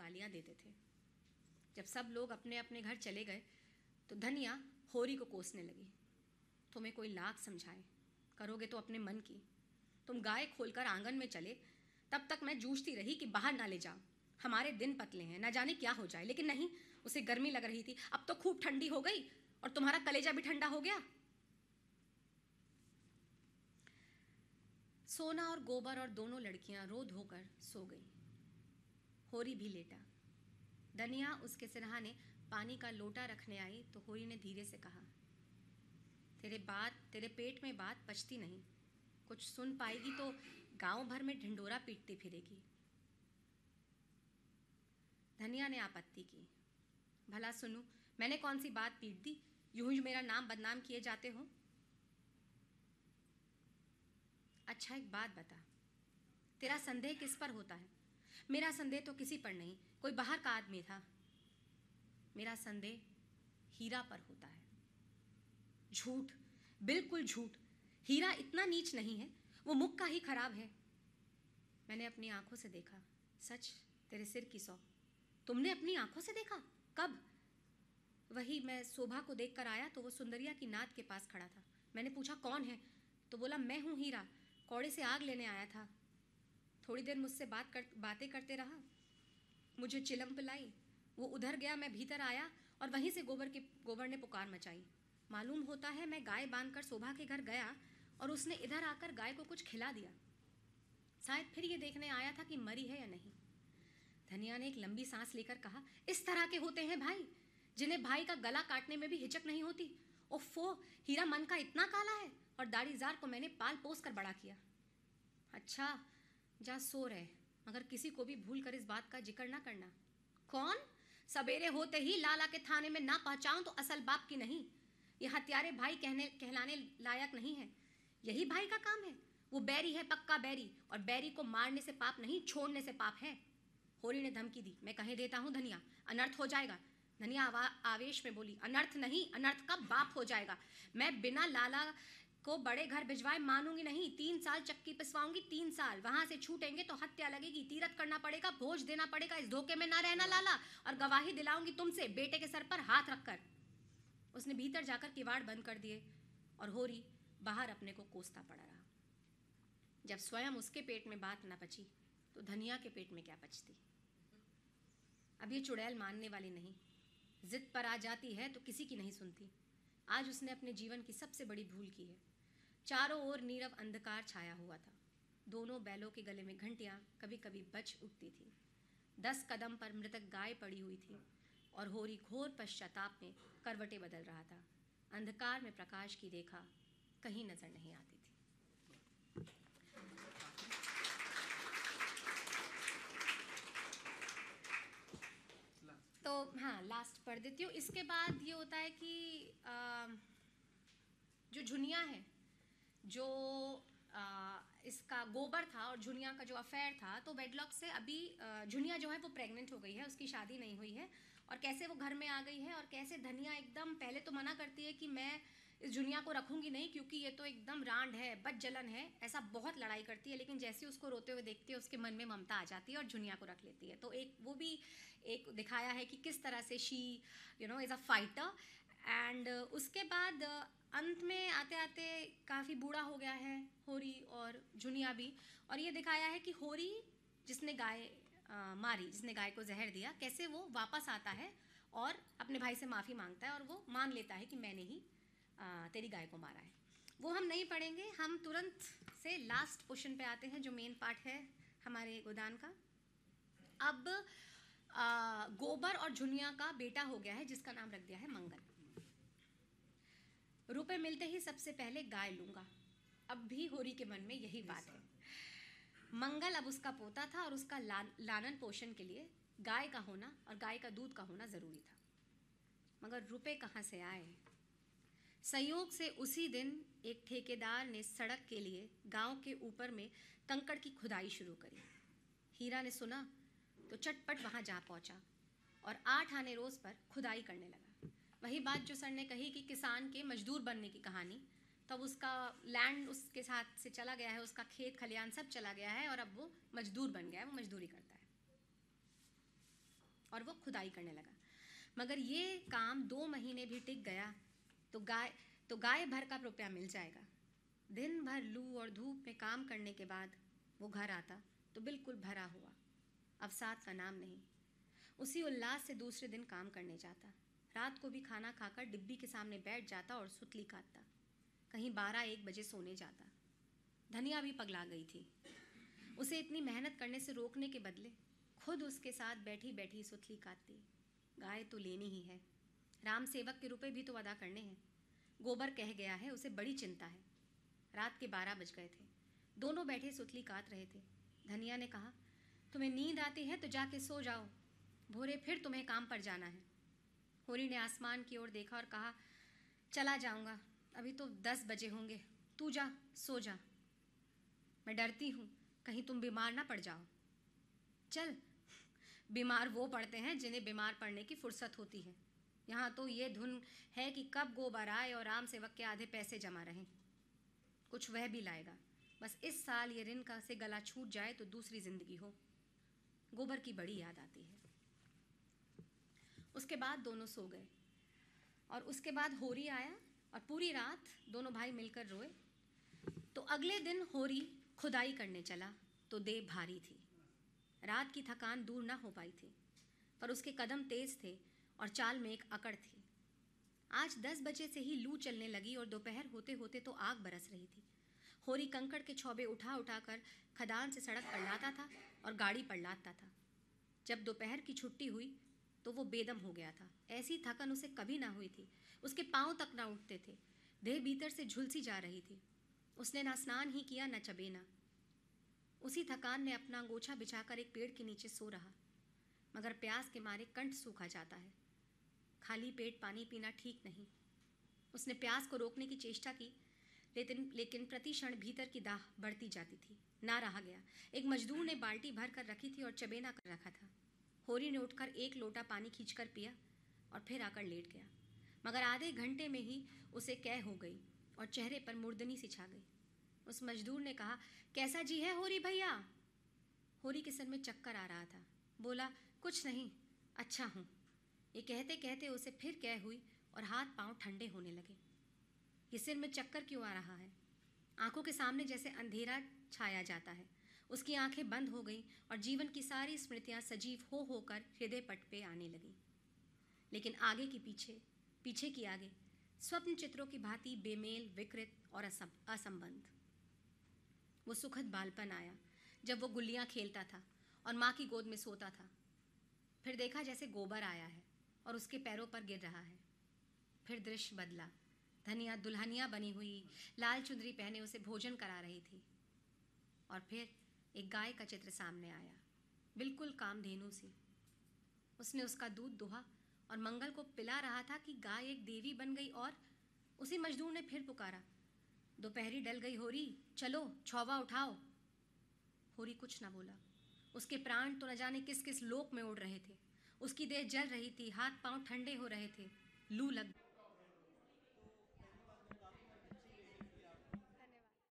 गालियाँ देते थे। जब सब लोग अपने अपने घर चले गए तो धनिया होरी को कोसने लगी। तुम्हें कोई लाख समझाए, करोगे तो अपने मन की। तुम गाय खोलकर आँगन में चले, तब तक मैं जूझती रही कि बाहर ना ले जाओ हमारे दिन पतले हैं, ना जाने क्या हो जाए, लेकिन नहीं, उसे गर्मी लग रही थी। अब तो खूब ठंडी हो गई, और तुम्हारा कलेजा भी ठंडा हो गया। सोना और गोबर और दोनों लड़कियाँ रो धोकर सो गई। होरी भी लेटा। धनिया उसके सिरहाने पानी का लोटा रखने आई तो होरी ने धीरे से कहा, तेरे बात तेरे पेट में बात पचती नहीं। कुछ सुन पाएगी तो गाँव भर में ढिंडोरा पीटती फिरेगी। धनिया ने आपत्ति की, भला सुनू, मैंने कौन सी बात पीट दी? यूँ ही मेरा नाम बदनाम किए जाते हो? अच्छा एक बात बता। तेरा संदेह किस पर होता है? मेरा संदेह तो किसी पर नहीं, कोई बाहर का आदमी था। मेरा संदेह हीरा पर होता है। झूठ, बिल्कुल झूठ। हीरा इतना नीच नहीं है, वो मुख का ही खराब है। मैंने अपनी आँखों से देखा, सच, तेरे सिर की सौ। तुमने अपनी आँखों से देखा? कब? वही मैं शोभा को देखकर आया तो वो सुंदरिया की नाद के पास खड़ा था। मैंने पूछा, कौन है? तो बोला, मैं हूँ हीरा। कौड़े से आग लेने आया था। थोड़ी देर मुझसे बात कर, बातें करते रहा। मुझे चिलम पिलाई। वो उधर गया, मैं भीतर आया और वहीं से गोबर के, गोबर ने पुकार मचाई। मालूम होता है मैं गाय बांधकर शोभा के घर गया और उसने इधर आकर गाय को कुछ खिला दिया। शायद फिर ये देखने आया था कि मरी है या नहीं। धनिया ने एक लंबी सांस लेकर कहा, इस तरह के होते हैं भाई, जिन्हें भाई का गला काटने में भी हिचक नहीं होती। ओफो, हीरा मन का इतना काला है और दाढ़ीजार को मैंने पाल पोस कर बड़ा किया। अच्छा जा सो रहे मगर किसी को भी भूल कर इस बात का ज़िक्र ना करना। कौन? सवेरे होते ही लाला के थाने में ना पहुंचाऊं तो असल बाप की नहीं। ये हत्यारे भाई कहने, कहलाने लायक नहीं है। यही भाई का काम है। वो बैरी है, पक्का बैरी। और बैरी को मारने से पाप नहीं, छोड़ने से पाप है। होरी ने धमकी दी। मैं कहे देता हूँ धनिया, अनर्थ हो जाएगा। धनिया आवेश में बोली, अनर्थ नहीं, अनर्थ का बाप हो जाएगा। मैं बिना लाला को बड़े घर भिजवाए मानूँगी नहीं। तीन साल चक्की पिसवाऊँगी तीन साल। वहाँ से छूटेंगे तो हत्या लगेगी तीरथ करना पड़ेगा भोज देना पड़ेगा इस धोखे में ना रहना लाला। और गवाही दिलाऊँगी तुमसे बेटे के सर पर हाथ रखकर। उसने भीतर जाकर किवाड़ बंद कर दिए और होरी बाहर अपने को कोसता पड़ा रहा। जब स्वयं उसके पेट में बात ना पची तो धनिया के पेट में क्या पचती अब ये चुड़ैल मानने वाली नहीं। जिद पर आ जाती है तो किसी की नहीं सुनती। आज उसने अपने जीवन की सबसे बड़ी भूल की है। चारों ओर नीरव अंधकार छाया हुआ था। दोनों बैलों के गले में घंटियाँ कभी कभी बच उठती थी। दस कदम पर मृतक गाय पड़ी हुई थी और होरी घोर पश्चाताप में करवटे बदल रहा था। अंधकार में प्रकाश की रेखा कहीं नज़र नहीं आती थी। तो हाँ लास्ट पढ़ देती हूँ। इसके बाद ये होता है कि आ, जो झुनिया है जो आ, इसका गोबर था और झुनिया का जो अफेयर था तो वेडलॉक से अभी झुनिया जो है वो प्रेग्नेंट हो गई है उसकी शादी नहीं हुई है। और कैसे वो घर में आ गई है और कैसे धनिया एकदम पहले तो मना करती है कि मैं इस जुनिया को रखूँगी नहीं क्योंकि ये तो एकदम रांड है बद जलन है ऐसा बहुत लड़ाई करती है लेकिन जैसे उसको रोते हुए देखती है उसके मन में ममता आ जाती है और जुनिया को रख लेती है। तो एक वो भी एक दिखाया है कि किस तरह से she you know is a fighter and उसके बाद अंत में आते आते काफ़ी बूढ़ा हो गया है होरी और जुनिया भी। और ये दिखाया है कि होरी जिसने गाय मारी जिसने गाय को जहर दिया कैसे वो वापस आता है और अपने भाई से माफ़ी माँगता है और वो मान लेता है कि मैंने ही आ, तेरी गाय को मारा है। वो हम नहीं पढ़ेंगे हम तुरंत से लास्ट क्वेश्चन पे आते हैं जो मेन पार्ट है हमारे गोदान का। अब आ, गोबर और झुनिया का बेटा हो गया है जिसका नाम रख दिया है मंगल मिलते ही सबसे पहले गाय लूँगा। अब भी होरी के मन में यही बात है। मंगल अब उसका पोता था और उसका ला, लालन पोषण के लिए गाय का होना और गाय का दूध का होना ज़रूरी था। मगर रुपए कहाँ से आए? संयोग से उसी दिन एक ठेकेदार ने सड़क के लिए गाँव के ऊपर में कंकड़ की खुदाई शुरू करी। हीरा ने सुना तो चटपट वहाँ जा पहुँचा और आठ आने रोज पर खुदाई करने लगा। वही बात जो सर ने कही कि किसान के मजदूर बनने की कहानी तब उसका लैंड उसके साथ से चला गया है, उसका खेत खलियान सब चला गया है, और अब वो मजदूर बन गया है, वो मजदूरी करता है। और वो खुदाई करने लगा। मगर ये काम दो महीने भी टिक गया तो गाय तो गाय भर का रुपया मिल जाएगा। दिन भर लू और धूप में काम करने के बाद वो घर आता तो बिल्कुल भरा हुआ। अवसाद का नाम नहीं। उसी उल्लास से दूसरे दिन काम करने जाता। रात को भी खाना खाकर डिब्बी के सामने बैठ जाता और सुतली काटता। कहीं बारह एक बजे सोने जाता। धनिया भी पगला गई थी। उसे इतनी मेहनत करने से रोकने के बदले खुद उसके साथ बैठी बैठी सुतली काटती। गाय तो लेनी ही है। राम सेवक के रुपए भी तो अदा करने हैं। गोबर कह गया है, उसे बड़ी चिंता है। रात के बारह बज गए थे। दोनों बैठे सुतली काट रहे थे। धनिया ने कहा, तुम्हें नींद आती है तो जाके सो जाओ। भोरे फिर तुम्हें काम पर जाना है। होरी ने आसमान की ओर देखा और कहा, चला जाऊँगा। अभी तो दस बजे होंगे। तू जा, सो जा। मैं डरती हूँ। कहीं तुम बीमार ना पड़ जाओ। चल। बीमार वो पड़ते हैं जिन्हें बीमार पड़ने की फुर्सत होती है। यहाँ तो ये धुन है कि कब गोबर आए और राम सेवक के आधे पैसे जमा रहें। कुछ वह भी लाएगा। बस इस साल ये ऋण का से गला छूट जाए तो दूसरी ज़िंदगी हो। गोबर की बड़ी याद आती है। उसके बाद दोनों सो गए। और उसके बाद होरी आया और पूरी रात दोनों भाई मिलकर रोए। तो अगले दिन होरी खुदाई करने चला तो देह भारी थी। रात की थकान दूर ना हो पाई थी, पर उसके कदम तेज थे और चाल में एक अकड़ थी। आज दस बजे से ही लू चलने लगी और दोपहर होते होते तो आग बरस रही थी। होरी कंकड़ के छौबे उठा उठा कर खदान से सड़क पर लाता था और गाड़ी पर लाता था। जब दोपहर की छुट्टी हुई तो वो बेदम हो गया था। ऐसी थकन उसे कभी ना हुई थी। उसके पाँव तक ना उठते थे। देह भीतर से झुलसी जा रही थी। उसने ना स्नान ही किया, न चबेना उसी थकान ने अपना गोछा बिछाकर एक पेड़ के नीचे सो रहा। मगर प्यास के मारे कंठ सूखा जाता है। खाली पेट पानी पीना ठीक नहीं। उसने प्यास को रोकने की चेष्टा की, लेकिन लेकिन प्रति क्षण भीतर की दाह बढ़ती जाती थी। ना रहा गया। एक मजदूर ने बाल्टी भर कर रखी थी और चबेना कर रखा था। होरी ने उठकर एक लोटा पानी खींचकर पिया और फिर आकर लेट गया। मगर आधे घंटे में ही उसे कह हो गई और चेहरे पर मुर्दनी सी छा गई। उस मजदूर ने कहा, कैसा जी है होरी भैया? होरी के सर में चक्कर आ रहा था। बोला, कुछ नहीं अच्छा हूँ। ये कहते कहते उसे फिर कह हुई और हाथ पाँव ठंडे होने लगे। ये सिर में चक्कर क्यों आ रहा है? आँखों के सामने जैसे अंधेरा छाया जाता है। उसकी आँखें बंद हो गईं और जीवन की सारी स्मृतियाँ सजीव हो होकर हृदय पट पे आने लगीं। लेकिन आगे की पीछे पीछे की आगे, स्वप्न चित्रों की भांति बेमेल, विकृत और असंबंध। वो सुखद बालपन आया, जब वो गुल्लियाँ खेलता था और माँ की गोद में सोता था। फिर देखा जैसे गोबर आया है और उसके पैरों पर गिर रहा है। फिर दृश्य बदला, धनिया, दुल्हनिया बनी हुई, लाल चुंदरी पहने उसे भोजन करा रही थी। और फिर एक गाय का चित्र सामने आया, बिल्कुल कामधेनु सी। उसने उसका दूध दुहा और मंगल को पिला रहा था कि गाय एक देवी बन गई और उसी मजदूर ने फिर पुकारा, दोपहरी डल गई होरी, चलो, छौवा उठाओ। होरी कुछ ना बोला। उसके प्राण तो न जाने किस किस लोक में उड़ रहे थे। उसकी देह जल रही थी हाथ पाँव ठंडे हो रहे थे, लू लग